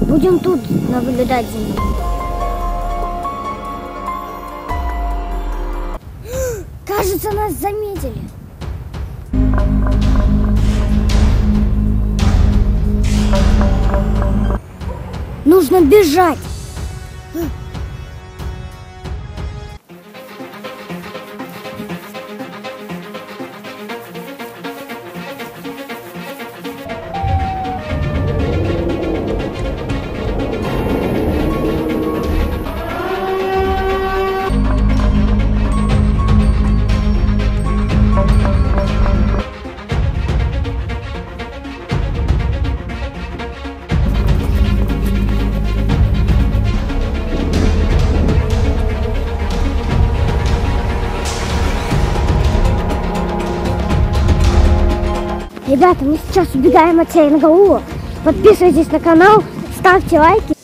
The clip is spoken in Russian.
Будем тут наблюдать за ним. Кажется, нас заметили. Нужно бежать. Ребята, мы сейчас убегаем от НГУ. Подписывайтесь на канал, ставьте лайки.